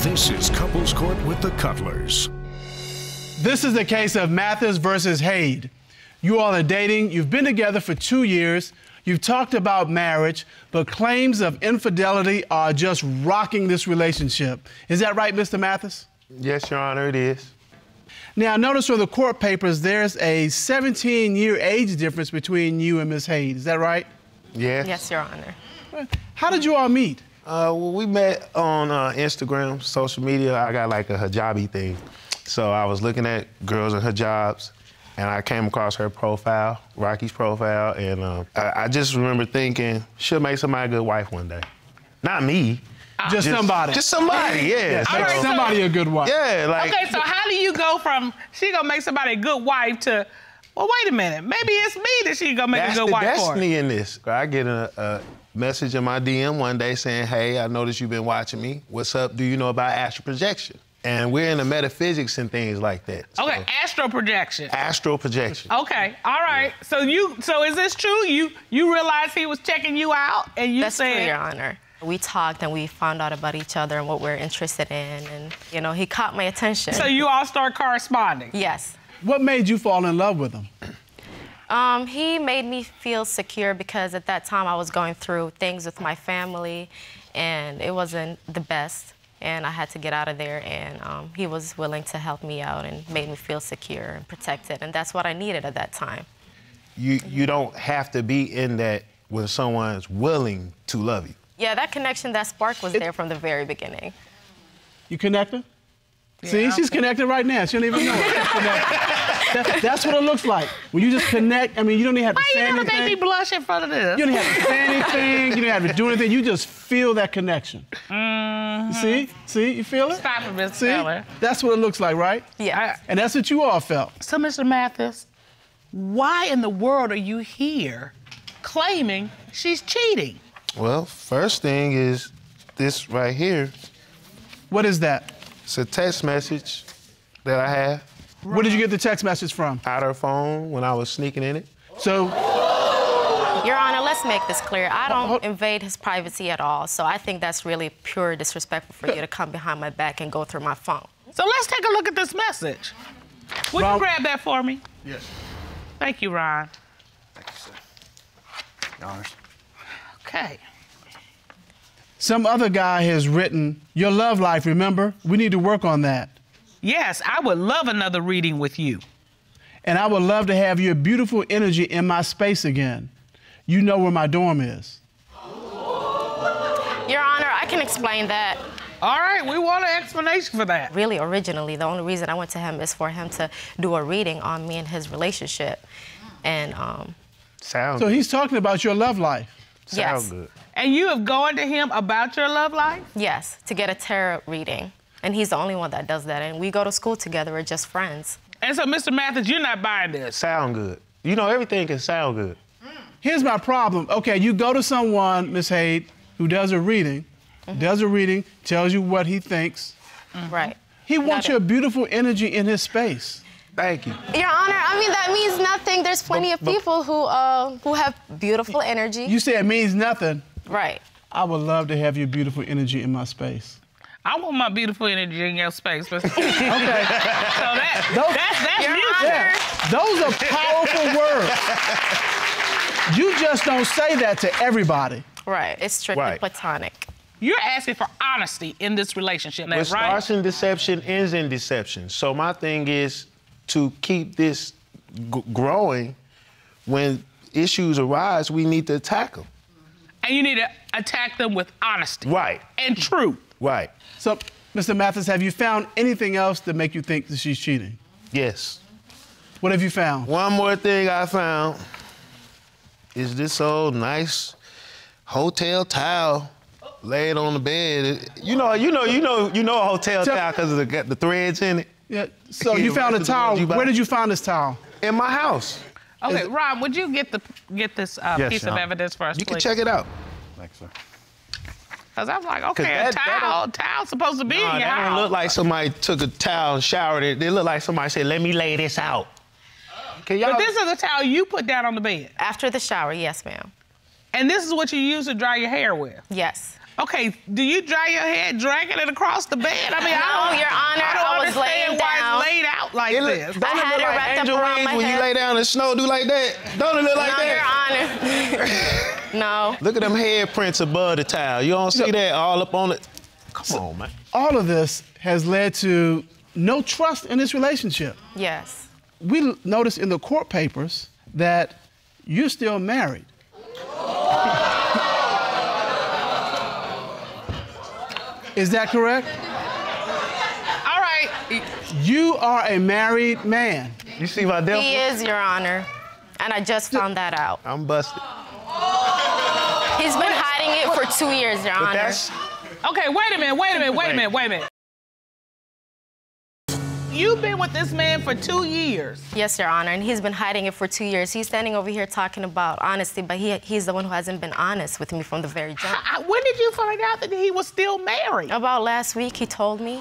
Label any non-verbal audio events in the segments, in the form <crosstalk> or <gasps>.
This is Couples Court with the Cutlers. This is the case of Mathis versus Hair. You all are dating, you've been together for two years, you've talked about marriage, but claims of infidelity are just rocking this relationship. Is that right, Mr. Mathis? Yes, Your Honor, it is. Now, notice from the court papers, there's a 17 year age difference between you and Ms. Hair. Is that right? Yes. Yes, Your Honor. How did you all meet? Uh, well, we met on uh, Instagram, social media. I got like a hijabi thing. So I was looking at girls in hijabs, and I came across her profile, Rocky's profile, and uh, I, I just remember thinking, she'll make somebody a good wife one day. Not me. Just, somebody. Just somebody, yeah. Make So- somebody a good wife. yeah, like. Okay, so how do you go from she gonna make somebody a good wife to, well, wait a minute, maybe it's me that she gonna make That's a good wife for? That's the destiny in this. I get a, a message in my DM one day saying, "Hey, I noticed you've been watching me. What's up? Do you know about astral projection?" And we're into metaphysics and things like that. So, Okay, astral projection. astral projection. Okay, all right. So you, so is this true? You you realized he was checking you out, and you That's said, true, Your Honor. We talked and we found out about each other and what we're interested in, and you know, he caught my attention. so you all start corresponding. yes. What made you fall in love with him? Um, he made me feel secure because at that time I was going through things with my family, and it wasn't the best. And I had to get out of there, and um, he was willing to help me out and made me feel secure and protected, and that's what I needed at that time. You you don't have to be in that when someone's willing to love you. Yeah, that connection, that spark was It- there from the very beginning. You connected? See, I'm she's connected right now. She don't even know. <laughs> it. She's connected. That- that's what it looks like. When you just connect, I mean, you don't even have to Why say you gonna make me anything. blush in front of this? You don't have to say anything. You don't have to do anything. You just feel that connection. You See? See? You feel it? Stop it, Miss See? Taylor. That's what it looks like, right? Yeah. And that's what you all felt. So, Mr. Mathis, why in the world are you here claiming she's cheating? Well, first thing is this right here. What is that? It's a text message that I have Where did you get the text message from? out her phone when I was sneaking in it. So, Your Honor, let's make this clear. I don't hold- invade his privacy at all, so I think that's really pure disrespectful for you to come behind my back and go through my phone. So let's take a look at this message. Would Ron- you grab that for me? Yes. Thank you, Ron. Thank you, sir. Your honors. Okay. some other guy has written, Your love life, remember? We need to work on that. Yes, I would love another reading with you. And I would love to have your beautiful energy in my space again. You know where my dorm is. Your Honor, I can explain that. All right, we want an explanation for that. Really, originally, the only reason I went to him is for him to do a reading on me and his relationship. And um, Sound So he's talking about your love life. sound yes. good. And you have gone to him about your love life? yes, to get a tarot reading. And he's the only one that does that. And we go to school together, we're just friends. And so, Mr. Mathis, you're not buying this. Sound good. You know everything can sound good. Mm. Here's my problem. Okay, you go to someone, Miss Hair, who does a reading, mm-hmm. does a reading, tells you what he thinks. Mm-hmm. Right. He wants Got it. your beautiful energy in his space. Thank you. Your Honor, I mean, that means nothing. There's plenty of but- people who, uh, who have beautiful energy. You say it means nothing. right. I would love to have your beautiful energy in my space. I want my beautiful energy in your space, Okay. <laughs> so that, Those- that's, that's Your music. Honor. Yeah, those are powerful words. You just don't say that to everybody. Right. It's strictly Right. platonic. You're asking for honesty in this relationship, What that's right? starts in deception ends in deception. So my thing is to keep this g- growing. When issues arise, we need to attack them. And you need to attack them with honesty Right. and truth. Right. So, Mr. Mathis, have you found anything else to make you think that she's cheating? Yes. What have you found? One more thing I found is this old nice hotel towel laid on the bed. You know, you know, you know, you know a hotel Tell- towel because of the, the threads in it. Yeah. So you <laughs> found a towel. ones you buy. Where did you find this towel? In my house. Okay, Is- Ron, would you get the get this uh, Yes, piece Your of evidence for us, You can check it out. Thanks, sir. Because I'm like, okay, that- a that towel, towel's supposed to be Nah, in your that house. don't look like somebody took a towel and showered it. They look like somebody said, "Let me lay this out." Can y'all? but this is a towel you put down on the bed. After the shower, yes, ma'am. And this is what you use to dry your hair with. Yes. Okay, do you dry your hair dragging it across the bed? I mean, I No, don't, Your Honor, I don't I was understand laying why down. it's laid out like It look- this. don't I it had look it like wrapped angel wings my when you lay down in the snow do like that? Don't it look like no, Your? Honor. <laughs> no. Look at them head prints above the towel. You don't see that all up on it? Come on, man. All of this has led to no trust in this relationship. Yes. We l- noticed in the court papers that you're still married. <laughs> Is that correct? All right, You are a married man. You see my devil? He is, Your Honor. And I just found that out. I'm busted. He's been hiding it for two years, Your Honor. okay, wait a minute, wait a minute, wait a minute, wait a minute. You've been with this man for two years. Yes, Your Honor, and he's been hiding it for two years. He's standing over here talking about honesty, but he, he's the one who hasn't been honest with me from the very jump. I- when did you find out that he was still married? About last week, he told me.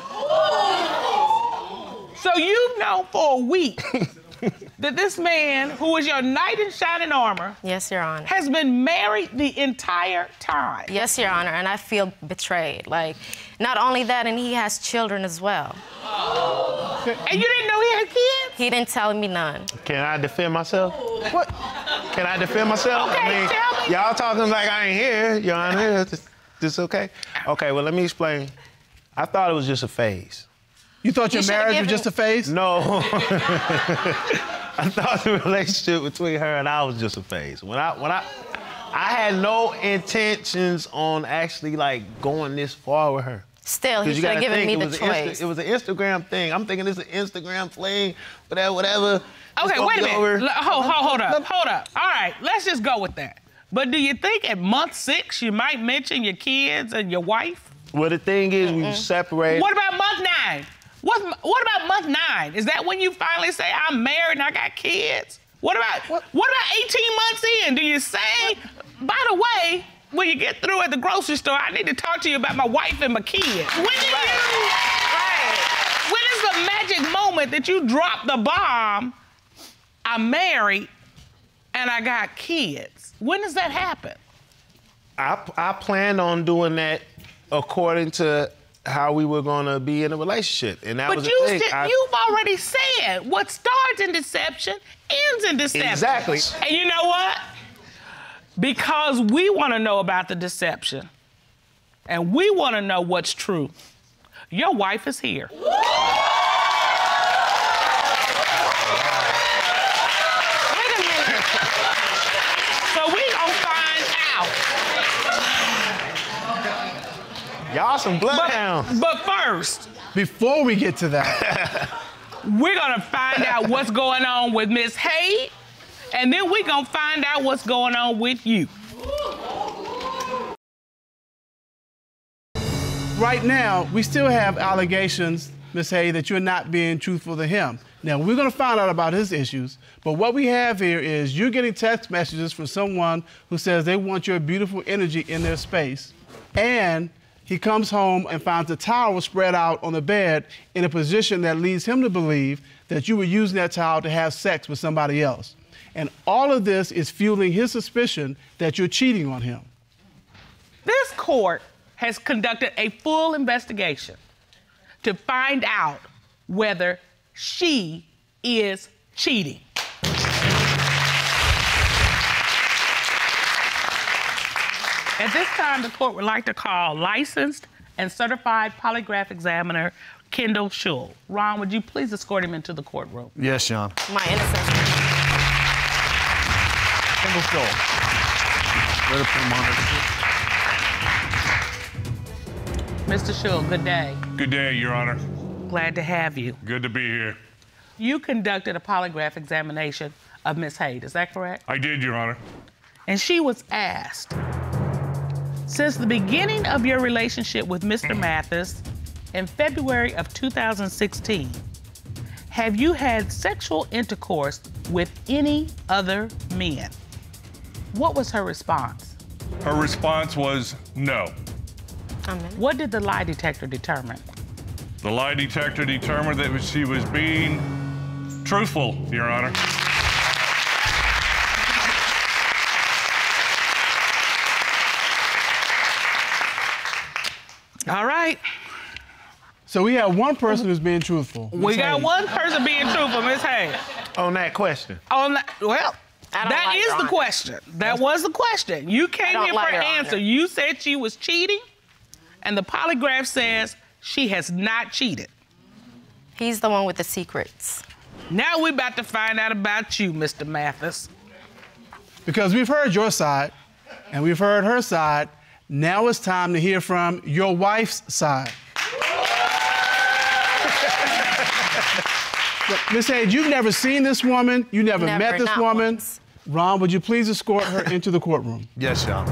So you've known for a week <laughs> <laughs> that this man, who is your knight in shining armor, Yes, Your Honor. has been married the entire time. Yes, Your Honor, and I feel betrayed. Like, not only that, and he has children as well. And you didn't know he had kids? He didn't tell me none. Can I defend myself? What? Can I defend myself? Okay, I mean, tell me. y'all talking like I ain't here, Your Honor. This, this okay? Okay, well, let me explain. I thought it was just a phase. You thought your You should've marriage was just a phase? No. <laughs> I thought the relationship between her and I was just a phase. When I when I I had no intentions on actually like going this far with her. Still, he 'Cause you should have gotta given think, me it the was an Insta- choice. it was an Instagram thing. I'm thinking it's an Instagram fling, whatever, whatever. Okay, gonna wait a minute. over. L- Hold, hold, hold up, hold up. All right, let's just go with that. But do you think at month six you might mention your kids and your wife? Well, the thing is, we separated. What about month nine? What, what about month nine? Is that when you finally say, I'm married and I got kids? What about what, about 18 months in? Do you say, by the way, when you get through at the grocery store, I need to talk to you about my wife and my kids? When do you Right. when is the magic moment that you drop the bomb? I'm married and I got kids. When does that happen? I, I planned on doing that according to how we were gonna be in a relationship, and that But was you the thing. said, you've already said what starts in deception ends in deception. Exactly. And you know what? Because we want to know about the deception and we want to know what's true, your wife is here. Wait a minute. So we gonna find out. Y'all some But, bloodhounds. but first, Before we get to that, <laughs> we're gonna find out what's going on with Miss Hair, and then we're gonna find out what's going on with you. right now, we still have allegations, Miss Hair, that you're not being truthful to him. Now, we're going to find out about his issues, but what we have here is you're getting text messages from someone who says they want your beautiful energy in their space, and he comes home and finds the towel spread out on the bed in a position that leads him to believe that you were using that towel to have sex with somebody else. And all of this is fueling his suspicion that you're cheating on him. This court has conducted a full investigation to find out whether she is cheating. At this time, the court would like to call licensed and certified polygraph examiner Kendall Schull. Ron, would you please escort him into the courtroom? Yes, John. My innocence. Kendall Schull. Ready to put him on Mr. Schull, good day. Good day, Your Honor. Glad to have you. Good to be here. You conducted a polygraph examination of Miss Hair, is that correct? I did, Your Honor. and she was asked Since the beginning of your relationship with Mr. Mathis in February of 2016, have you had sexual intercourse with any other men? What was her response? Her response was no. I'm. What did the lie detector determine? The lie detector determined that she was being truthful, Your Honor. Right. So we have one person who's being truthful. We got Hayes. one person being truthful, Miss Hayes. On that question. On that, well, I don't that like is the honor. question. That was the question. You came don't here like for an your honor. answer. You said she was cheating, and the polygraph says she has not cheated. He's the one with the secrets. Now we're about to find out about you, Mr. Mathis. Because we've heard your side and we've heard her side. Now it's time to hear from your wife's side. <laughs> Miss Hayes, you've never seen this woman. You never, Never, met this woman. once. Ron, would you please escort her <laughs> into the courtroom? Yes, y'all. <laughs>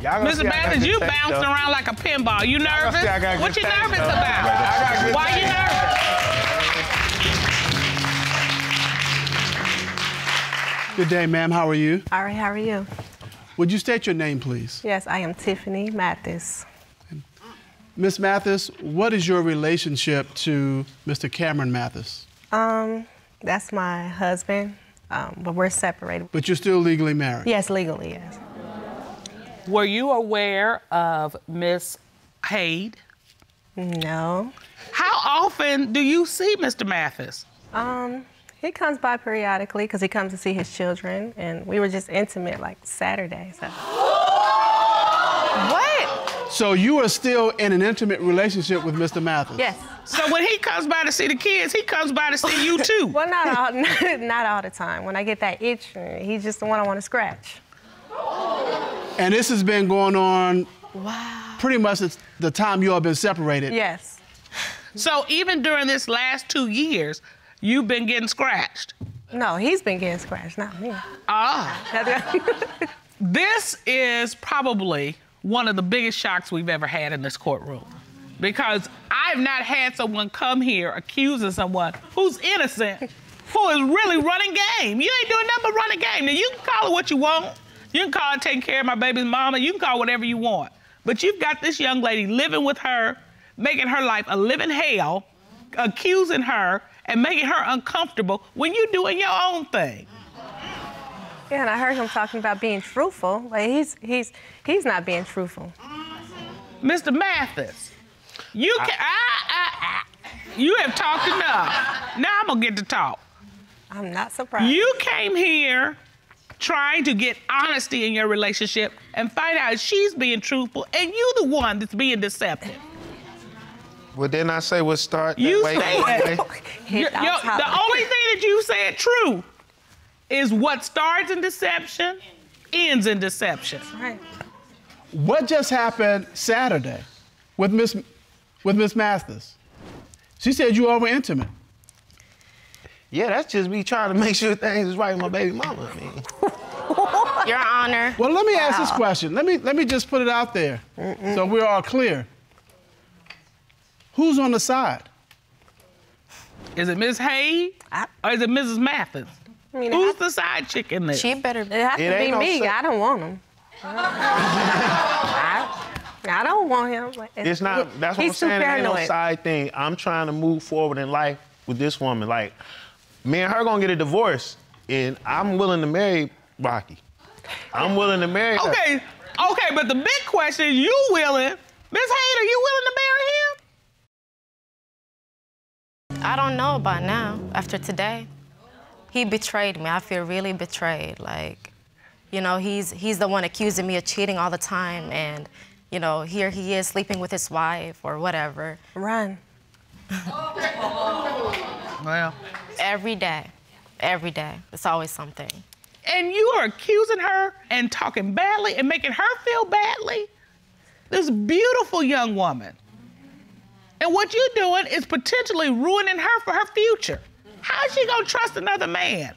Y'all Mr. see I got Mathis, good you taste, bouncing though. around like a pinball. You gonna nervous? see I got What good you nervous though. about? I got Why you nervous? Good day, ma'am. How are you? All right, how are you? Would you state your name, please? Yes, I am Tiffany Mathis. Miss Mathis, what is your relationship to Mr. Cameron Mathis? Um, that's my husband, um, but we're separated. But you're still legally married. Yes, legally, yes. Were you aware of Miss Hair? No. How often do you see Mr. Mathis? Um, he comes by periodically because he comes to see his children, and we were just intimate like Saturday. So. <gasps> What? So you are still in an intimate relationship with Mr. Mathis? Yes. So when he comes by to see the kids, he comes by to see you <laughs> too. Well, not all, <laughs> not all the time. When I get that itch, he's just the one I want to scratch. <gasps> And this has been going on pretty much the time you all been separated. Yes. So even during this last two years, you've been getting scratched. No, he's been getting scratched, not me. Ah. <laughs> This is probably one of the biggest shocks we've ever had in this courtroom. Because I've not had someone come here accusing someone who's innocent, who is really running game. You ain't doing nothing but running game. Now, you can call it what you want. You can call it taking care of my baby's mama. You can call it whatever you want. But you've got this young lady living with her, making her life a living hell, accusing her, and making her uncomfortable when you're doing your own thing. Yeah, and I heard him talking about being truthful, but he's he's he's not being truthful. Mr. Mathis, you can. I, I, I, you have talked enough. Now I'm gonna get to talk. I'm not surprised. You came here trying to get honesty in your relationship and find out she's being truthful, and you the one that's being deceptive. Well, didn't I say what start that You way? said- anyway? <laughs> Hit Your- out your- top. the only thing that you said true is what starts in deception ends in deception. Right. What just happened Saturday with Miss with Miss Masters? She said you all were intimate. Yeah, that's just me trying to make sure things is right with my baby mama. I mean, Your Honor. Well, let me ask this question. Let me let me just put it out there so we're all clear. Who's on the side? Is it Miss Hair I- or is it Mrs. Mathis? I mean, Who's it the side chick in this? She better has, it has It to be no me. se- I don't want him. <laughs> I, I don't want him. but it's not. That's what he's I'm saying. too It ain't no side thing. I'm trying to move forward in life with this woman. Like, me and her gonna get a divorce, and I'm willing to marry Rocky. I'm willing to marry her. Okay, okay, but the big question is you willing, Miss Hayden, are you willing to marry him? I don't know about now, after today. He betrayed me. I feel really betrayed. Like, you know, he's he's the one accusing me of cheating all the time and, you know, here he is sleeping with his wife or whatever. Run. Well, Every day. Every day. It's always something. and you are accusing her and talking badly and making her feel badly. This beautiful young woman. And what you're doing is potentially ruining her for her future. How is she gonna trust another man?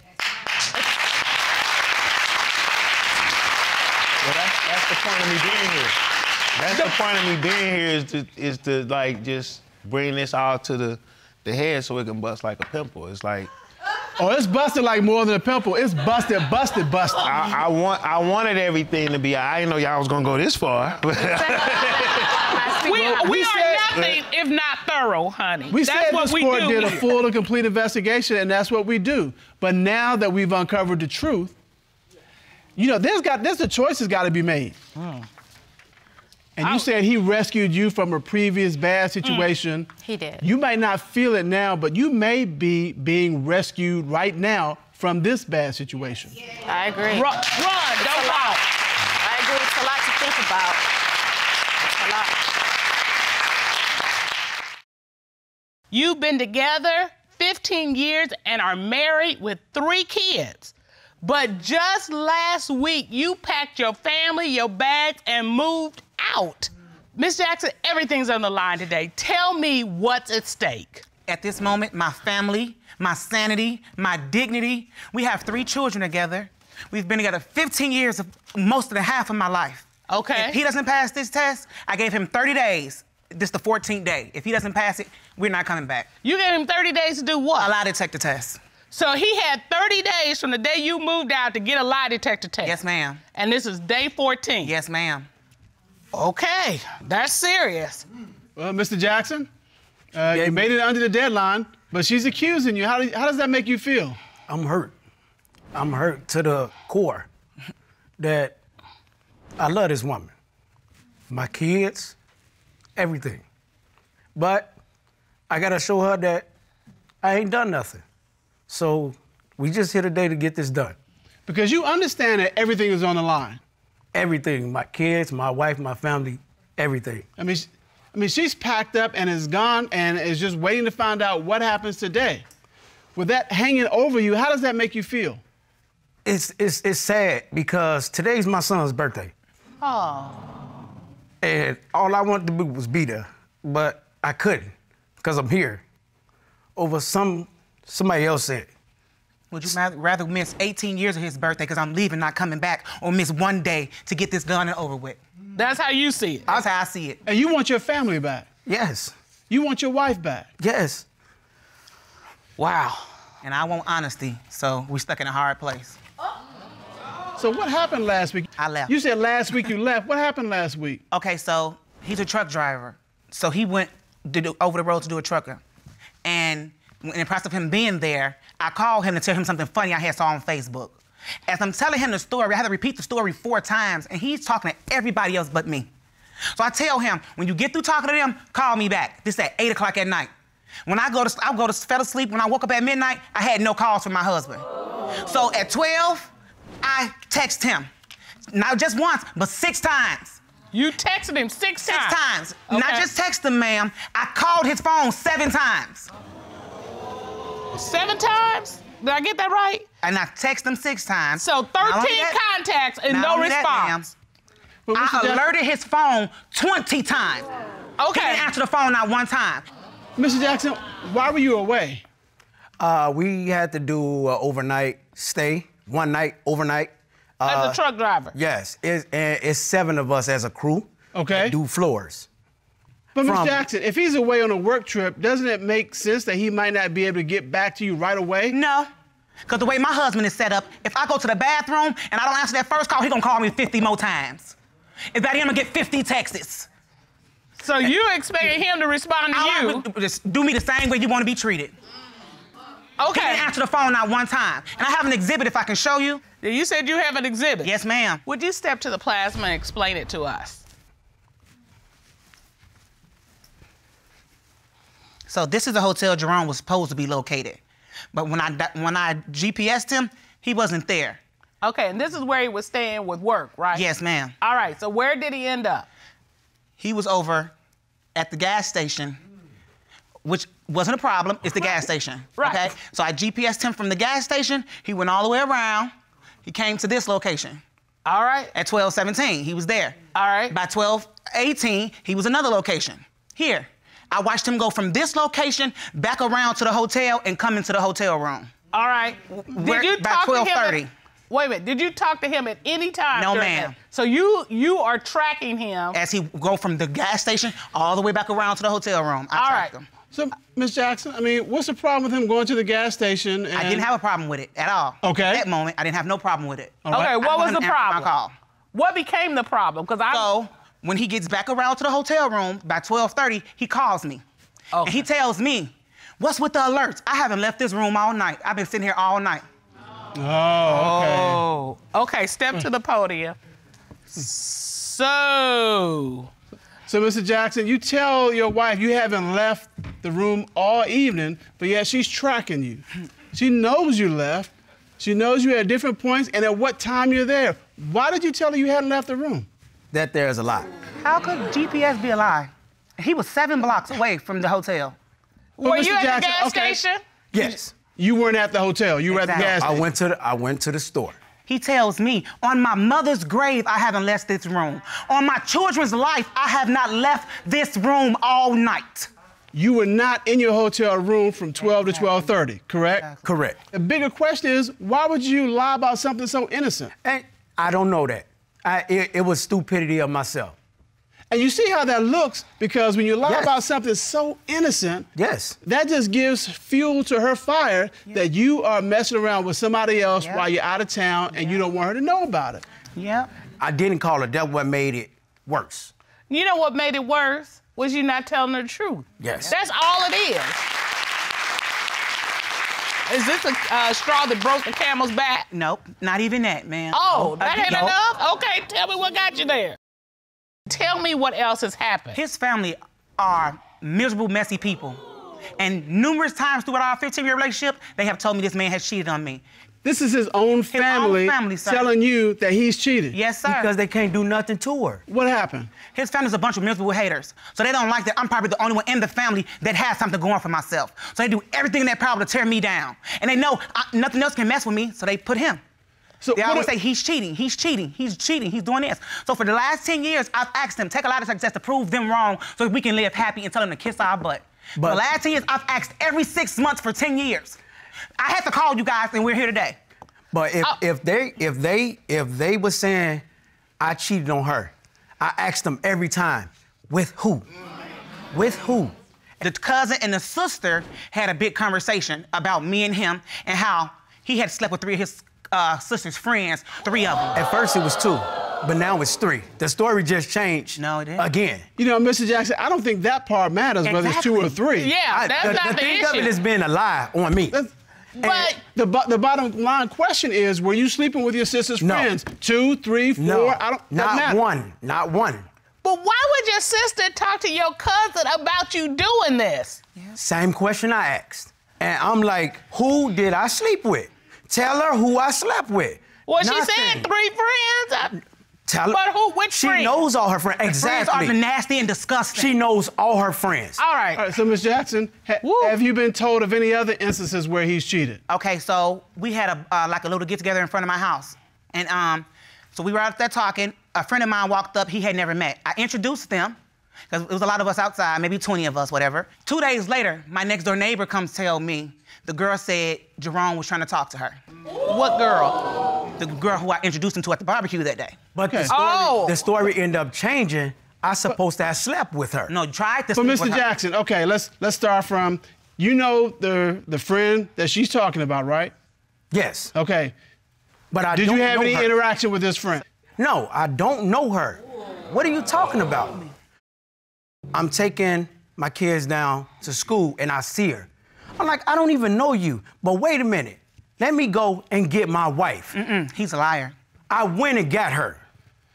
Well, that's, that's the point of me being here. That's the point of me being here is to is to like just bring this all to the the head so it can bust like a pimple. It's like Oh, it's busted like more than a pimple. It's busted, busted, busted. I, I want I wanted everything to be. I didn't know y'all was gonna go this far. <laughs> We, we, we are said- nothing if not thorough, honey. We That's said what this we court do. did a full and complete investigation, and that's what we do. But now that we've uncovered the truth, you know, there's got there's a choice that's got to be made. Hmm. And you I- said he rescued you from a previous bad mm. situation. He did. You might not feel it now, but you may be being rescued right now from this bad situation. I agree. Run, run, It's don't a walk. I agree. It's a lot to think about. It's a lot. You've been together 15 years and are married with three kids. But just last week, you packed your family, your bags, and moved out. Miss Jackson, everything's on the line today. Tell me what's at stake. At this moment, my family, my sanity, my dignity. We have three children together. We've been together 15 years of most of the half of my life. Okay. If he doesn't pass this test, I gave him 30 days. This is the 14th day. If he doesn't pass it, we're not coming back. You gave him 30 days to do what? A lie detector test. So he had 30 days from the day you moved out to get a lie detector test. Yes, ma'am. And this is day 14. Yes, ma'am. Okay, that's serious. Well, Mr. Jackson, uh, you made it under the deadline, but she's accusing you. How, do, how does that make you feel? I'm hurt. I'm hurt to the core that I love this woman, my kids, everything. But I gotta show her that I ain't done nothing. So we just here today to get this done. Because you understand that everything is on the line. Everything, my kids, my wife, my family, everything. I mean, I mean, she's packed up and is gone and is just waiting to find out what happens today. With that hanging over you, how does that make you feel? It's, it's, it's sad because today's my son's birthday. Oh. And all I wanted to do was be there, but I couldn't because I'm here. Over some somebody else said. Would you ma- rather miss 18 years of his birthday because I'm leaving, not coming back, or miss one day to get this done and over with? That's how you see it. That's how I see it. And you want your family back. Yes, You want your wife back. yes. Wow. And I want honesty, so we're stuck in a hard place. So what happened last week? I left. You said last week you left. What happened last week? Okay, so he's a truck driver. So he went to do, over the road to do a trucker. And in the process of him being there, I called him to tell him something funny I had saw on Facebook. As I'm telling him the story, I had to repeat the story four times, and he's talking to everybody else but me. So I tell him, when you get through talking to them, call me back. This at 8 o'clock at night. When I go to, I go to fell asleep. When I woke up at midnight, I had no calls from my husband. So at 12, I text him. Not just once, but six times. You texted him six, Six times. times. Not just text him, ma'am. I called his phone seven times. Seven times? Did I get that right? And I text him six times. So 13 that- contacts and not no only that, response. Ma'am, I Jackson- alerted his phone 20 times. He okay. didn't answer the phone not one time. Mr. Jackson, why were you away? Uh, we had to do an overnight stay, one night overnight. As Uh, a truck driver. Yes, it's, and it's seven of us as a crew. Okay. that Do floors. But Mr. Jackson, if he's away on a work trip, doesn't it make sense that he might not be able to get back to you right away? No. Because the way my husband is set up, if I go to the bathroom and I don't answer that first call, he's gonna call me 50 more times. If that him, I'm gonna get 50 texts. So you expected him to respond to I you. like- just do me the same way you wanna be treated. Okay. He Okay. didn't answer the phone not one time. And I have an exhibit if I can show you. You said you have an exhibit. Yes, ma'am. Would you step to the plasma and explain it to us? So this is the hotel Jerome was supposed to be located. But when I when I GPSed him, he wasn't there. Okay, and this is where he was staying with work, right? Yes, ma'am. All right, so where did he end up? He was over at the gas station, which wasn't a problem. It's the gas station. Right. Okay. So I GPSed him from the gas station. He went all the way around. He came to this location All right. at 12:17. He was there. All right. By 12:18, he was another location. Here. I watched him go from this location back around to the hotel and come into the hotel room. All right. Did Where- you by talk to him? 12:30. At, wait a minute. Did you talk to him at any time? No, ma'am. So you you are tracking him. As he go from the gas station all the way back around to the hotel room. I All tracked right. him. So, Ms. Jackson, I mean, what's the problem with him going to the gas station? And... I didn't have a problem with it at all. Okay. At that moment, I didn't have no problem with it. All okay, right. what I was the to my problem? call. What became the problem? Because I So when he gets back around to the hotel room by 12:30, he calls me. And he tells me, "What's with the alerts? I haven't left this room all night. I've been sitting here all night." Oh, okay. Oh, okay. Step to the podium. So, So, Mr. Jackson, you tell your wife you haven't left the room all evening, but yet she's tracking you. She knows you left. She knows you at different points and at what time you're there. Why did you tell her you hadn't left the room? That there's a lie. How could GPS be a lie? He was seven blocks away from the hotel. But were Mr. you at Jackson, the gas okay. station? Yes. You weren't at the hotel. You were at the Exactly. gas I station. went to the I went to the store. He tells me, on my mother's grave, I haven't left this room. On my children's life, I have not left this room all night. You were not in your hotel room from 12 to 12:30, correct? Correct. The bigger question is, why would you lie about something so innocent? And I don't know that. I, it, it was stupidity of myself. And you see how that looks because when you lie Yes. about something so innocent, Yes. that just gives fuel to her fire that you are messing around with somebody else Yeah. while you're out of town and you don't want her to know about it. Yep. I didn't call her. That what made it worse. You know what made it worse was you not telling her the truth. Yes. That's all it is. Is this a uh, straw that broke the camel's back? Nope, not even that, man. Oh, that Uh, ain't no. enough? Okay, tell me what got you there. Tell me what else has happened. His family are miserable, messy people. And numerous times throughout our 15 year relationship, they have told me this man has cheated on me. This is his own own family, family, sir. telling you that he's cheating. Yes, sir. Because they can't do nothing to her. What happened? His family's a bunch of miserable haters. So they don't like that I'm probably the only one in the family that has something going for myself. So they do everything in their power to tear me down. And they know I, nothing else can mess with me, so they put him. So They always say he's cheating, he's cheating, he's cheating, he's doing this. So for the last 10 years, I've asked them, take a lot of success to prove them wrong so we can live happy and tell them to kiss our butt. for But- the last 10 years, I've asked every six months for 10 years. I had to call you guys and we're here today. But if, Oh. if they if they if they were saying I cheated on her, I asked them every time, with who? With who? The cousin and the sister had a big conversation about me and him and how he had slept with three of his uh, sister's friends, three of them. At first it was two, but now it's three. The story just changed. No, it didn't. Again. You know, Mr. Jackson, I don't think that part matters, whether it's two or three. Yeah, I- that's the, not the the, thing issue. of it has been a lie on me. That's- but The, bo- the bottom line question is, were you sleeping with your sister's No. friends? Two, three, four? no, I don't. doesn't matter. one, not one. but why would your sister talk to your cousin about you doing this? Same question I asked, and I'm like, who did I sleep with? Tell her who I slept with. Well, she Nothing. said three friends. I- Tell her. But who- which She friend? knows all her friends. Exactly. Friends Exactly. are nasty and disgusting. She knows all her friends. All right. All right, so Ms. Jackson, ha- Woo. have you been told of any other instances where he's cheated? Okay, so we had a uh, like a little get together in front of my house, and um, so we were out there talking. A friend of mine walked up. He had never met. I introduced them because it was a lot of us outside, maybe 20 of us, whatever. Two days later, my next door neighbor comes tell me the girl said Jerome was trying to talk to her. What girl? The girl who I introduced him to at the barbecue that day. But the story, Oh. the story ended up changing. I supposed to have slept with her. No, tried to. But sleep Mr. with her. Jackson, okay, let's let's start from you know the the friend that she's talking about, right? Yes. Okay. But I Did don't you have know any her. interaction with this friend? No, I don't know her. What are you talking about? I'm taking my kids down to school and I see her. I'm like, I don't even know you. But wait a minute. Let me go and get my wife. Mm, He's a liar. I went and got her.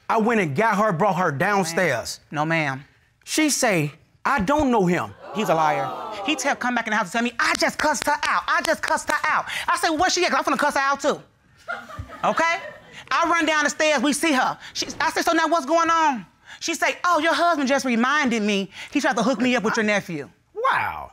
I went and got her, brought her downstairs. No, ma'am. She say, I don't know him. He's a liar. He tell come back in the house and tell me, I just cussed her out. I just cussed her out. I say, where she at? 'Cause I'm finna cuss her out too. Okay? I run down the stairs, we see her. She, I say, so now what's going on? She say, oh, your husband just reminded me he tried to hook me up with your nephew. Wow.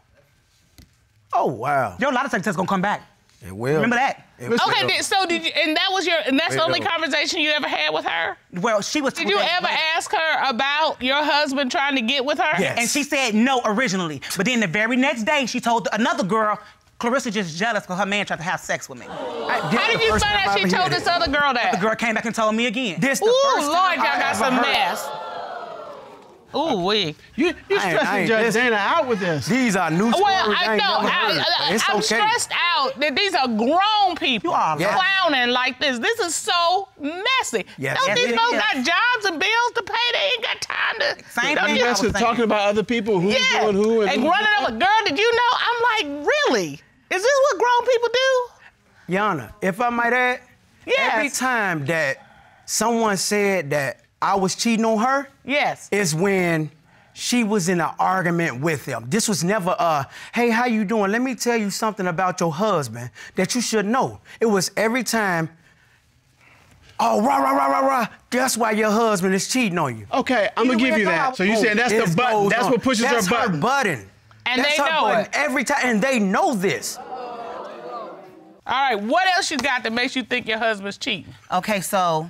Oh, wow. Your lot of sex gonna come back. It will. Remember that? It Listen- will. Okay, did, so did you, and that was your, and that's the only no. conversation you ever had with her? Well, she was. Did you ever ask her about your husband trying to get with her? Yes. And she said no originally. But then the very next day, she told another girl, Clarissa just jealous because her man tried to have sex with me. I- How did you first find out she told this other girl that? The girl came back and told me again. This the Ooh, first Lord, time y'all I got some heard- mess. Ooh, wee. You you I ain't- I stressing ain't- Judge this- Dana out with this. These are new Well, stories I ain't know. never I, heard. I, It's I'm okay. stressed out that these are grown people You are Yes. clowning like this. This is so messy. Yes. Don't Yes, these it folks is. got jobs and bills to pay? They ain't got time to. Same thing you- I was talking thinking. about other people who's Yeah. doing who and, and who's running up a Girl, did you know? I'm like, really? Is this what grown people do? Yana, if I might add, Yes. every time that someone said that I was cheating on her, Yes. is when she was in an argument with him. This was never a, hey, how you doing? Let me tell you something about your husband that you should know. It was every time, oh, rah, rah, rah, rah, rah. That's why your husband is cheating on you. Okay, I'm gonna give you that. So you saying that's the button? That's on. what pushes That's her button. button. And That's they her know button it. every time, and they know this. All right, what else you got that makes you think your husband's cheating? Okay, so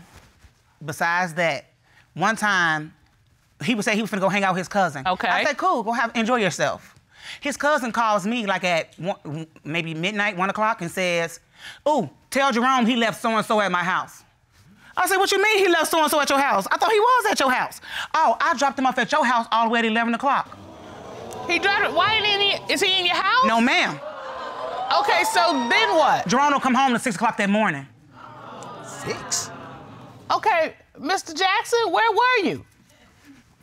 besides that, one time he would say he was gonna go hang out with his cousin. Okay. I said, cool, go have enjoy yourself. His cousin calls me like at one, maybe midnight, one o'clock, and says, "Ooh, tell Jerome he left so and so at my house." I said, "What you mean he left so and so at your house? I thought he was at your house." Oh, I dropped him off at your house all the way at eleven o'clock. He dropped it. Why ain't he? Is he in your house? No, ma'am. Okay, so then what? Jerome will come home at six o'clock that morning. Six. Okay, Mr. Jackson, where were you?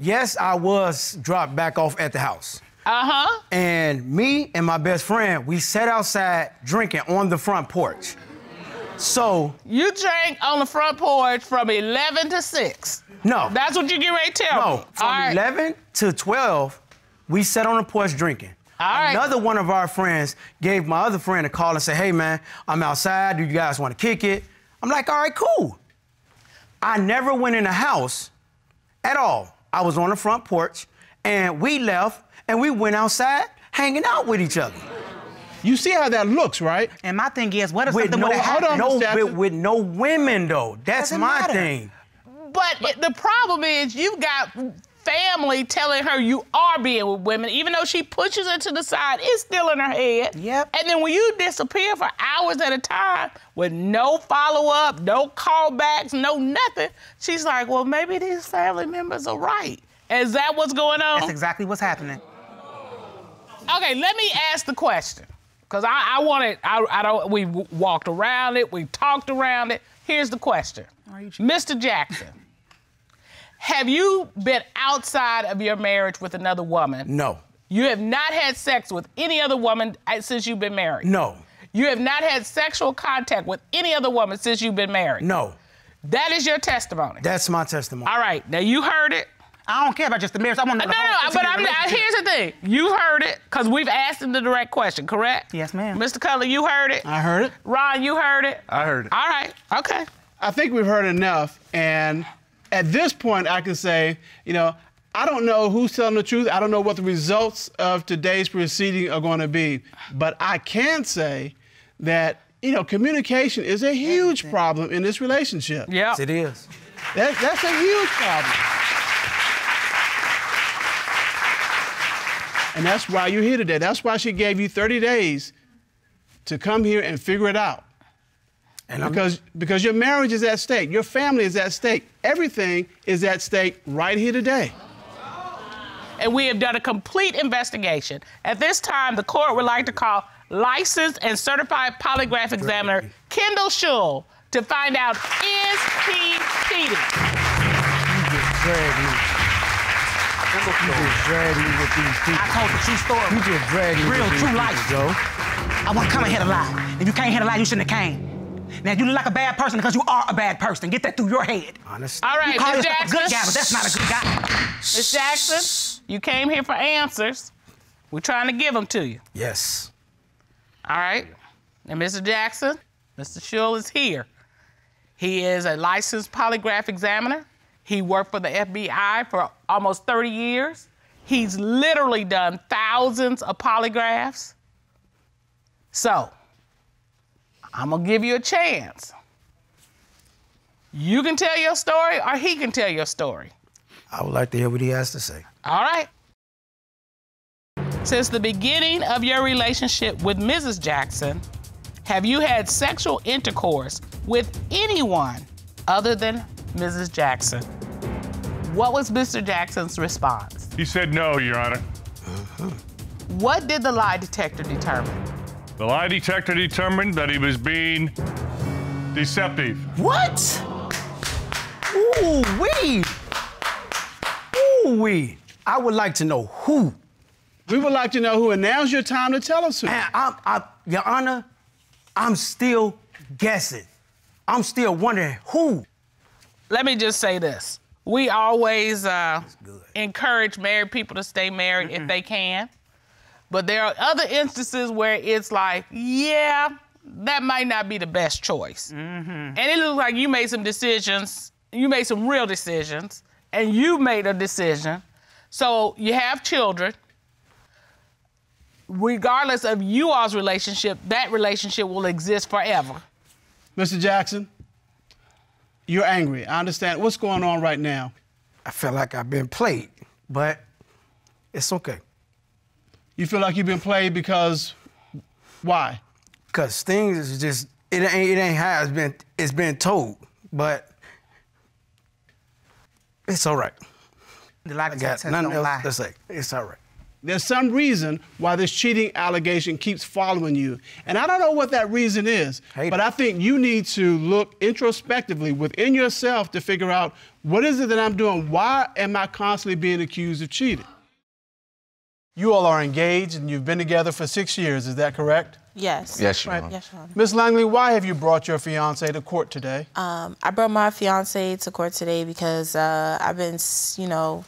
Yes, I was dropped back off at the house. Uh huh. And me and my best friend, we sat outside drinking on the front porch. So, You drank on the front porch from 11 to 6. no. That's what you get ready to tell me. No, from All right. 11 to 12, we sat on the porch drinking. All right. Another one of our friends gave my other friend a call and said, hey, man, I'm outside. Do you guys want to kick it? I'm like, all right, cool. I never went in the house at all. I was on the front porch, and we left, and we went outside hanging out with each other. You see how that looks, right? And my thing is, what if With something no, would have happened? no, with, with no women, though. That's Doesn't my matter. thing. But, it- the problem is you've got family telling her you are being with women, even though she pushes it to the side, it's still in her head. Yep. And then when you disappear for hours at a time with no follow-up, no callbacks, no nothing, she's like, well, maybe these family members are right. Is that what's going on? That's exactly what's happening. Okay, let me ask the question. Because I, I want it, I, I don't, we walked around it, we talked around it. Here's the question. Mr. Jackson, have you been outside of your marriage with another woman? No, You have not had sex with any other woman uh, since you've been married? no, You have not had sexual contact with any other woman since you've been married? no. That is your testimony. That's my testimony. All right, now you heard it. I don't care about just the marriage. I want to No, know the no, whole but I'm, relationship. here's the thing. You heard it because we've asked him the direct question, correct? Yes, ma'am. Mr. Cutler, you heard it. I heard it. Ron, you heard it. I heard it. All right. Okay. I think we've heard enough. And at this point, I can say, you know, I don't know who's telling the truth. I don't know what the results of today's proceeding are going to be. But I can say that, you know, communication is a huge problem in this relationship. Yeah. Yes, it is. That, that's a huge problem. And that's why you're here today. That's why she gave you 30 days to come here and figure it out. And I'm- Because, because your marriage is at stake, your family is at stake, everything is at stake right here today. And we have done a complete investigation. At this time, the court would like to call licensed and certified polygraph examiner Kendall Schull to find out is he cheating? You just dragged me. You just dragged me with these people. I people. told the true story. You just dragged me Real with these true people, life. Joe. Oh, I want to come and hit a lie. If you can't hit a lie, you shouldn't have came. Now you look like a bad person because you are a bad person. Get that through your head. Honest. All right, You call a Jackson. good guy, but that's not a good guy. Ms. Jackson, you came here for answers. We're trying to give them to you. Yes. All right. And Mr. Jackson, Mr. Schull is here. He is a licensed polygraph examiner. He worked for the FBI for almost 30 years. He's literally done thousands of polygraphs. So, I'm gonna give you a chance. You can tell your story, or he can tell your story. I would like to hear what he has to say. All right. Since the beginning of your relationship with Mrs. Jackson, have you had sexual intercourse with anyone other than Mrs. Jackson? What was Mr. Jackson's response? He said no, Your Honor. Uh-huh. What did the lie detector determine? The lie detector determined that he was being deceptive. What? Ooh wee. Ooh wee. I would like to know who. We would like to know who, and now's your time to tell us who. And I'm, I, Your Honor, I'm still guessing. I'm still wondering who. Let me just say this. We always uh, encourage married people to stay married if they can. But there are other instances where it's like, yeah, that might not be the best choice. Mm-hmm. And it looks like you made some decisions, you made some real decisions, and you made a decision. So you have children. Regardless of you all's relationship, that relationship will exist forever. Mr. Jackson, you're angry. I understand. What's going on right now? I feel like I've been played, but it's okay. You feel like you've been played because why? Cause things is just it ain't it ain't how it's been it's been told, but it's all right. The lie I got detector nothing don't else lie. to say. It's all right. There's some reason why this cheating allegation keeps following you. And I don't know what that reason is, Hate but it. I think you need to look introspectively within yourself to figure out what is it that I'm doing? Why am I constantly being accused of cheating? You all are engaged and you've been together for six years, is that correct? Yes. Yes, Your Right. Honor. Yes, Your Honor. Ms. Langley, why have you brought your fiance to court today? Um, I brought my fiance to court today because uh, I've been, you know,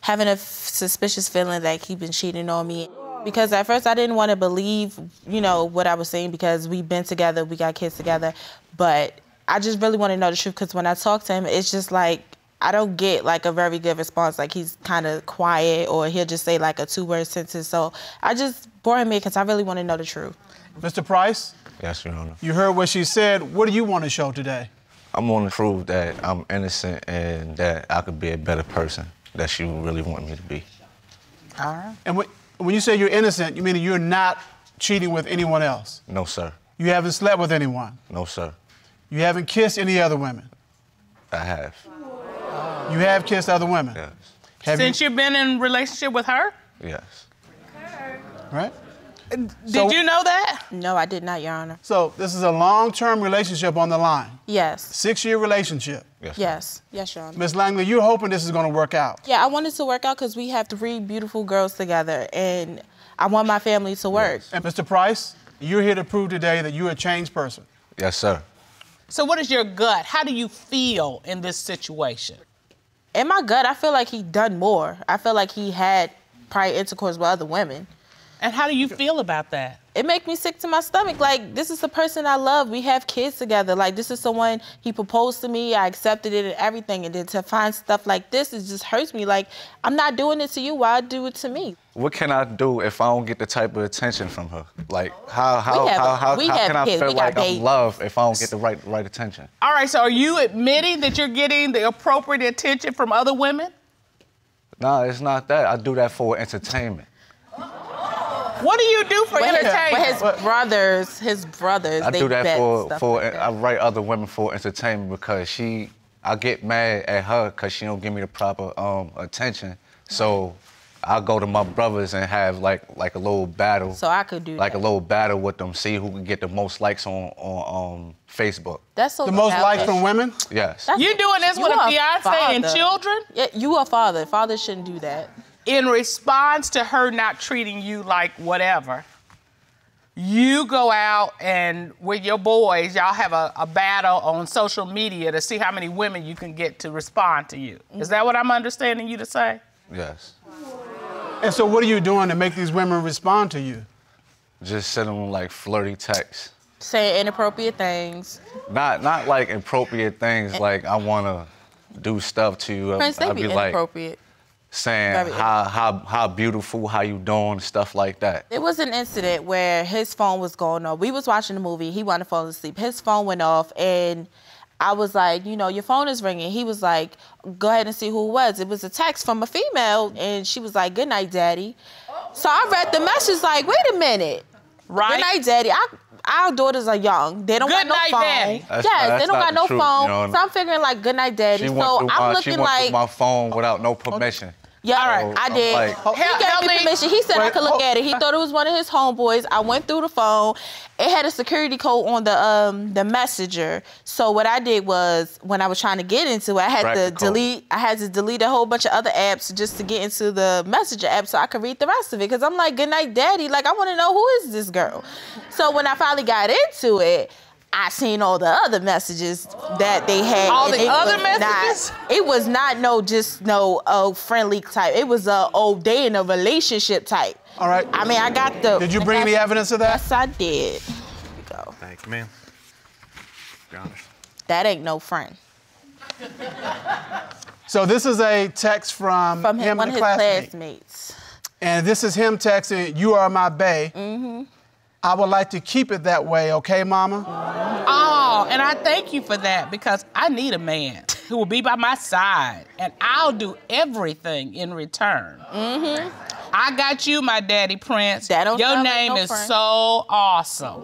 having a f- suspicious feeling that he's been cheating on me. Because at first I didn't want to believe, you know, what I was saying because we've been together, we got kids together. But I just really want to know the truth because when I talk to him, it's just like I don't get like a very good response. Like he's kind of quiet or he'll just say like a two-word sentence. So I just brought him in because I really want to know the truth. Mr. Price, Yes, Your Honor. you heard what she said. What do you want to show today? I'm going to prove that I'm innocent and that I could be a better person that she really want me to be. All right. And when, when you say you're innocent, you mean you're not cheating with anyone else? No, sir. You haven't slept with anyone? No, sir. You haven't kissed any other women? I have. You have kissed other women? Yes. Have Since you, you've been in relationship with her? Yes. right? Did So- you know that? No, I did not, Your Honor. So this is a long-term relationship on the line. Yes. Six-year relationship. Yes. Yes. Yes, Your Honor. Miss Langley, you're hoping this is going to work out. Yeah, I wanted to work out because we have three beautiful girls together, and I want my family to work. And Mr. Price, you're here to prove today that you're a changed person. Yes, sir. So, what is your gut? How do you feel in this situation? In my gut, I feel like he done more. I feel like he had prior intercourse with other women. And how do you feel about that? It make me sick to my stomach. Like this is the person I love. We have kids together. Like this is someone he proposed to me. I accepted it and everything. And then to find stuff like this, it just hurts me. Like I'm not doing it to you. Why do it to me? What can I do if I don't get the type of attention from her? Like, how how have- how, how, how have can I feel We got like I'm loved if I don't get the right right attention? All right, so are you admitting that you're getting the appropriate attention from other women? No, it's not that. I do that for entertainment. What do you do for With his, entertainment? with his brothers, his brothers, I they do that bet for for like that. I write other women for entertainment because she I get mad at her because she don't give me the proper um, attention. So I go to my brothers and have like like a little battle. So I could do like that. a little battle with them, see who can get the most likes on on um, Facebook. That's so The most likes from women? Yes. That's- You doing this you with a are fiance and children? Yeah, you a father. Fathers shouldn't do that. In response to her not treating you like whatever, you go out and with your boys, y'all have a, a battle on social media to see how many women you can get to respond to you. Is that what I'm understanding you to say? Yes. And so what are you doing to make these women respond to you? Just send them like flirty texts. Saying inappropriate things. Not not like inappropriate things like I wanna do stuff to you. Prince, they I'd be be like inappropriate. Saying Very how how how beautiful, how you doing, stuff like that. It was an incident where his phone was going off. We was watching the movie. He wanted to fall asleep. His phone went off, and I was like, you know, your phone is ringing. He was like, go ahead and see who it was. It was a text from a female, and she was like, good night, daddy. So I read the message like, wait a minute. Right? Good night, daddy. I, our daughters are young. They don't Good got no night, phone. daddy. That's- yes, that's they don't got no truth, phone. you know. so I'm figuring like, good night, daddy. She so went I'm my looking she went like, my phone without no permission. Yeah, right. I I'm did. like- he Help- gave help me me. permission. He said I could look hold- at it. He thought it was one of his homeboys. I went through the phone. It had a security code on the um the messenger. So what I did was when I was trying to get into it, I had Crack to delete. I had to delete a whole bunch of other apps just to get into the messenger app so I could read the rest of it. Cause I'm like, good night, daddy. Like I want to know who is this girl. So when I finally got into it. I seen all the other messages that they had. All the other was not- messages? it was not no just no oh friendly type. It was a oh they in a relationship type. All right. I mean, I got the. Did you bring any evidence of that? Yes, I did. Go. Thank you, ma'am. Be honest. That ain't no friend. <laughs> So this is a text from, From him, him one and of his classmate. classmates. And this is him texting, "You are my bae. Mm-hmm. I would like to keep it that way, okay, Mama?" Oh, and I thank you for that because I need a man who will be by my side and I'll do everything in return. Mm-hmm. I got you, my daddy Prince. That don't Your sound like name no is friend. so awesome.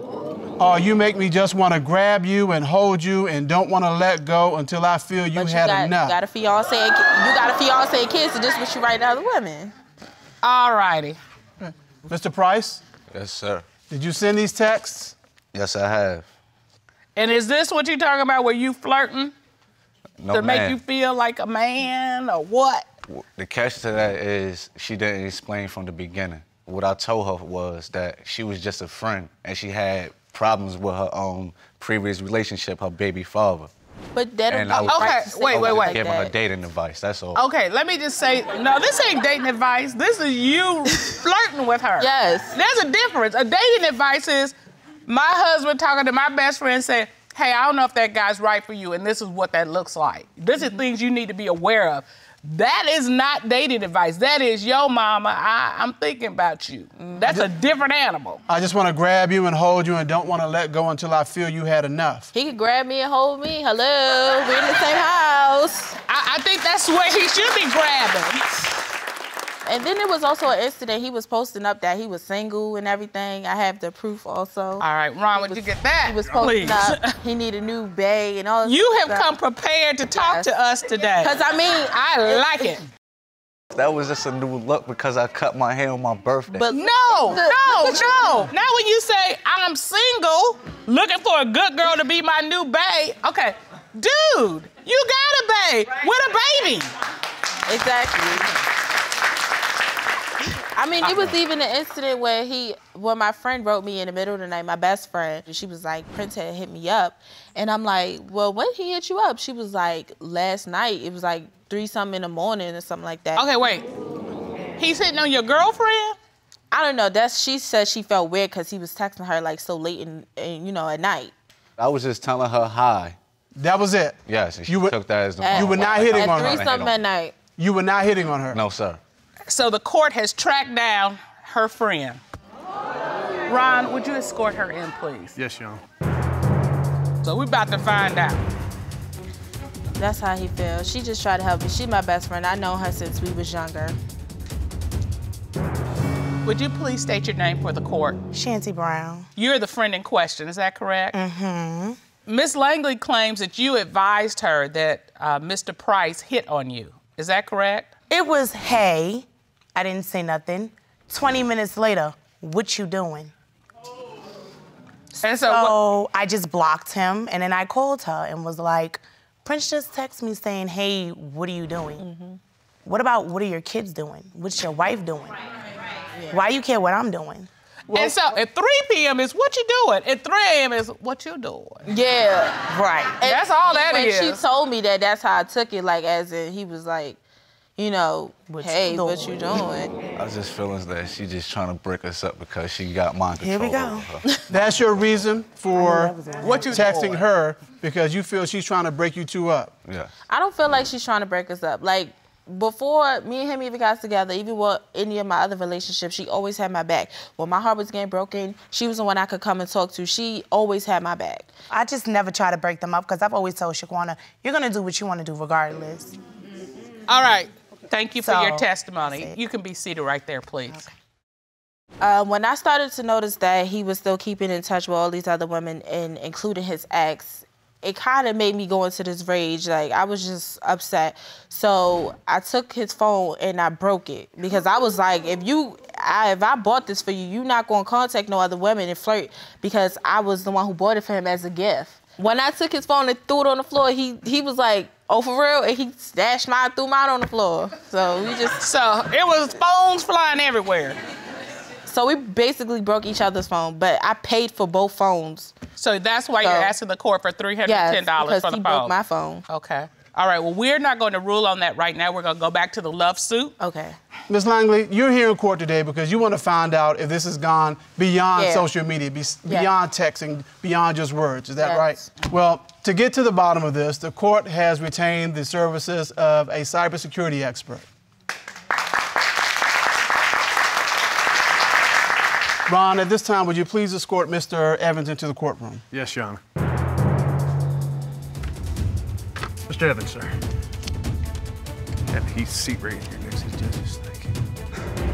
Oh, you make me just want to grab you and hold you and don't want to let go until I feel you But had got, enough. You got a fiance. You got a fiance and kids. So this what you write to other women. All righty. Mr. Price, Yes, sir. Did you send these texts? Yes, I have. And is this what you're talking about where you flirting No to make you feel like a man or what? The catch to that is she didn't explain from the beginning. What I told her was that she was just a friend and she had problems with her own previous relationship, her baby father. But that And I was, Okay, wait, wait, wait. giving her dating advice. That's all. Okay, let me just say, no, this ain't dating advice. This is you <laughs> flirting with her. Yes. There's a difference. A dating advice is my husband talking to my best friend saying, hey, I don't know if that guy's right for you, and this is what that looks like. This is things you need to be aware of. That is not dating advice. That is, yo, mama, I, I'm thinking about you. That's a different animal. I just want to grab you and hold you and don't want to let go until I feel you had enough. He could grab me and hold me. Hello, we're in the same house. I, I think that's where he should be grabbing. And then there was also an incident. He was posting up that he was single and everything. I have the proof also. All right, Ron, would you get that? He was posting Please. up. He need a new bae and all. this You have stuff. come prepared to talk Yes. to us today. Cause I mean, I like it. That was just a new look because I cut my hair on my birthday. But No, no, no. Now when you say I'm single, looking for a good girl to be my new bae, okay, dude, you got a bae with a baby. Exactly. I mean, it was even an incident where he, when my friend wrote me in the middle of the night, my best friend, she was like, Prince had hit me up. And I'm like, well, when he hit you up? She was like, last night. It was like three something in the morning or something like that. Okay, wait. He's hitting on your girlfriend? I don't know. That's she said she felt weird because he was texting her like so late in, in, you know, at night. I was just telling her hi. That was it. Yes, and she You would- took that as the At- You were not hitting At on three her. something at night. You were not hitting on her. No, sir. So the court has tracked down her friend. Ron, would you escort her in, please? Yes, Your Honor. So we're about to find out. That's how he feels. She just tried to help me. She's my best friend. I know her since we was younger. Would you please state your name for the court? Shanty Brown. You're the friend in question, is that correct? Mm-hmm. Miss Langley claims that you advised her that uh, Mr. Price hit on you. Is that correct? It was, hey, I didn't say nothing. 20 minutes later, what you doing? And so, So I just blocked him and then I called her and was like, Prince just texted me saying, hey, what are you doing? Mm-hmm. What about what are your kids doing? What's your wife doing? Why you care what I'm doing? and so at 3 p.m. is what you doing. At 3 a.m. is what you doing. Yeah. Right. And That's all that when is. she told me that, that's how I took it. Like, as in, he was like, you know, What you hey, what you doing?" doing? I was just feeling that she just trying to break us up because she got mind control. Here control. we go. over her. That's your reason for What you texting doing? her because you feel she's trying to break you two up. Yeah. I don't feel like she's trying to break us up. Like, before me and him even got together, even with any of my other relationships, she always had my back. When my heart was getting broken, she was the one I could come and talk to. She always had my back. I just never try to break them up because I've always told Shaquana, you're gonna do what you wanna do regardless. All right. Thank you for So, your testimony. You can be seated right there, please. Uh, when I started to notice that he was still keeping in touch with all these other women, and including his ex, it kind of made me go into this rage. Like I was just upset. So I took his phone and I broke it because I was like, if you, I, if I bought this for you, you're not gonna contact no other women and flirt because I was the one who bought it for him as a gift. When I took his phone and threw it on the floor, he he was like, "Oh, for real?" And he stashed mine, threw mine on the floor. So we just So it was phones flying everywhere. So we basically broke each other's phone, but I paid for both phones. So that's why you're asking the court for $310 Yes, because for the he phone. broke my phone. Okay. All right. Well, we're not going to rule on that right now. We're going to go back to the love suit. Okay. Ms. Langley, you're here in court today because you want to find out if this has gone beyond Yeah. social media, be, Yeah. beyond texting, beyond just words. Is that Yes. right? Well, to get to the bottom of this, the court has retained the services of a cybersecurity expert. Ron, at this time, would you please escort Mr. Evans into the courtroom? Yes, Your Honor. Mr. Evans, sir. Have his seat right here next to the judges. Thank you.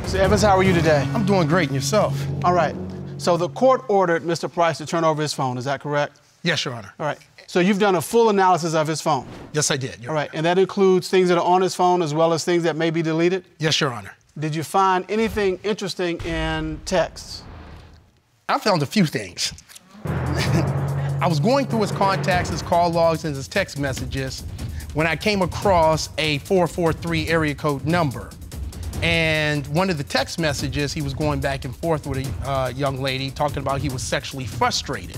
Mr. Evans, how are you today? I'm doing great, and yourself? All right. So the court ordered Mr. Price to turn over his phone. Is that correct? Yes, Your Honor. All right. So you've done a full analysis of his phone. Yes, I did. Your All right. And that includes things that are on his phone as well as things that may be deleted? Yes, Your Honor. Did you find anything interesting in texts? I found a few things. <laughs> I was going through his contacts, his call logs, and his text messages when I came across a 443 area code number. And one of the text messages, he was going back and forth with a uh, young lady talking about he was sexually frustrated.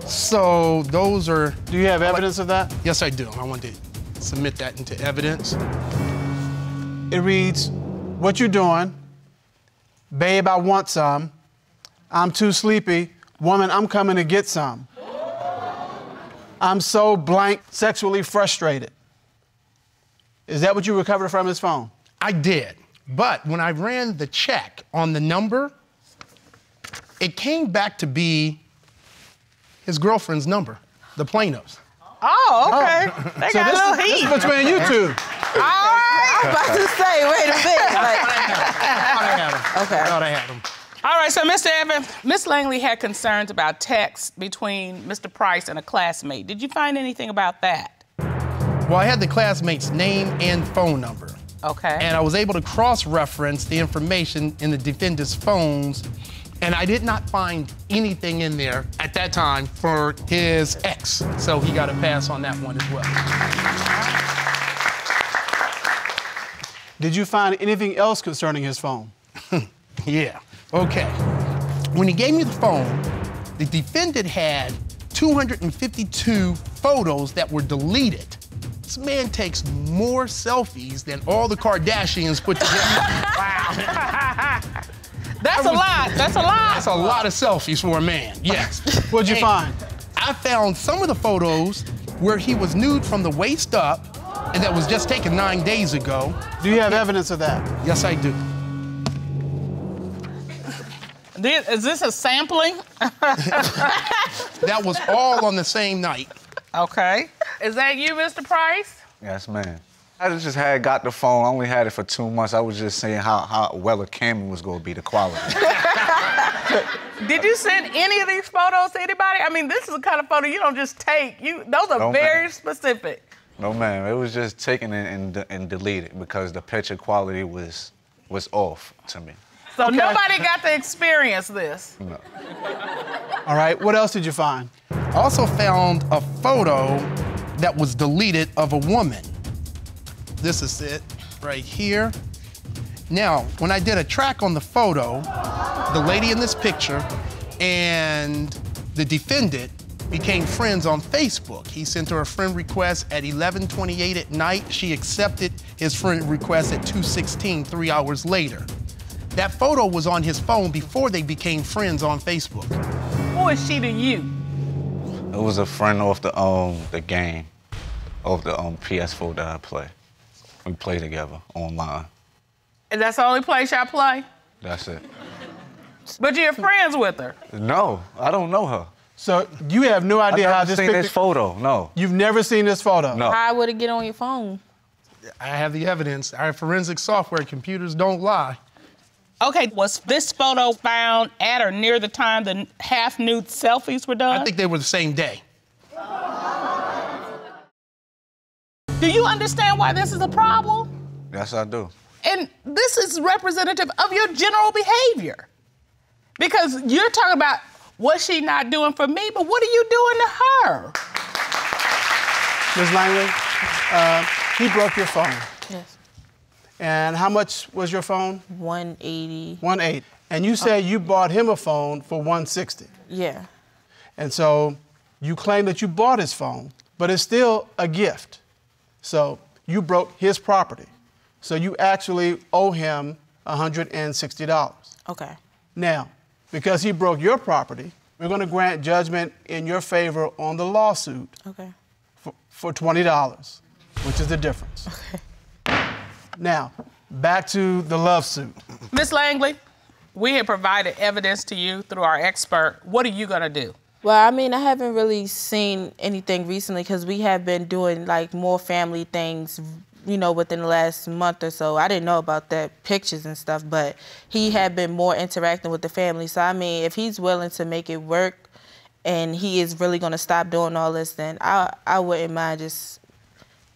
So those are. Do you have evidence of that? Yes, I do. I want to submit that into evidence. It reads, What you doing? Babe, I want some. I'm too sleepy. Woman, I'm coming to get some. I'm so blank, sexually frustrated. Is that what you recovered from his phone? I did. But when I ran the check on the number, it came back to be his girlfriend's number, the plaintiff's. Oh, oh, okay. <laughs> They So got this, a little this heat. is between you two. All right. I'm about to say, wait a minute. Like, <laughs> Okay. I thought I had him. All right, so Mr. Evans, Miss Langley had concerns about text between Mr. Price and a classmate. Did you find anything about that? Well, I had the classmate's name and phone number. Okay. And I was able to cross reference the information in the defendant's phones, and I did not find anything in there at that time for his ex. So he got a pass on that one as well. Did you find anything else concerning his phone? <laughs> Yeah. Okay. When he gave me the phone, the defendant had 252 photos that were deleted. This man takes more selfies than all the Kardashians put together. <laughs> Wow. That's a lot. That's a lot. That's a lot of selfies for a man. Yes. <laughs> What'd you And find? I found some of the photos where he was nude from the waist up, and that was just taken nine days ago. Do you have evidence of that? Yes, I do. This- Is this a sampling? <laughs> That was all on the same night. Okay. Is that you, Mr. Price? Yes, man. I just had got the phone. I only had it for two months. I was just saying how, how well a camera was going to be, the quality. <laughs> Did you send any of these photos to anybody? I mean, this is the kind of photo you don't just take. You those are No, very ma'am. specific. no, man. It was just taken and, and, and deleted because the picture quality was was off to me. So nobody got to experience this. No. All right. What else did you find? I also found a photo that was deleted of a woman. This is it right here. Now, when I did a track on the photo, the lady in this picture and the defendant became friends on Facebook. He sent her a friend request at 11:28 at night. She accepted his friend request at 2:16, 3 hours later. That photo was on his phone before they became friends on Facebook. Who is she to you? It was a friend off the um the game, off the um PS4 that I play. We play together online. And that's the only place y'all play? That's it. But you're friends with her. No, I don't know her. So you have no idea I how never this seen picture. this photo. No. You've never seen this photo. No. how would it get on your phone? I have the evidence. Our forensic software computers don't lie. Okay, was this photo found at or near the time the half nude selfies were done? I think they were the same day. Do you understand why this is a problem? Yes, I do. And this is representative of your general behavior. Because you're talking about what's she not doing for me, but what are you doing to her? Ms. Langley, uh, he broke your phone. Yes. And how much was your phone? 180. 180. And you said you bought him a phone for 160. Yeah. And so you claim that you bought his phone, but it's still a gift. So you broke his property. So you actually owe him $160. Okay. Now, because he broke your property, we're going to grant judgment in your favor on the lawsuit Okay. for, for $20, which is the difference. Now, back to the love suit. Miss Langley, we have provided evidence to you through our expert. What are you gonna do? Well, I mean, I haven't really seen anything recently because we have been doing like more family things, you know, within the last month or so. I didn't know about that pictures and stuff, but he had been more interacting with the family. So I mean, if he's willing to make it work, and he is really gonna stop doing all this, then I I wouldn't mind just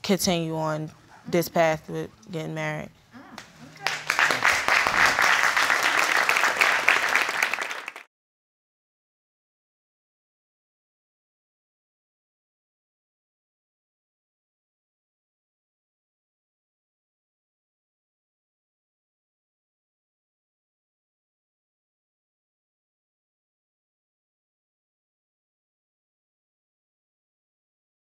continue on this path with getting married.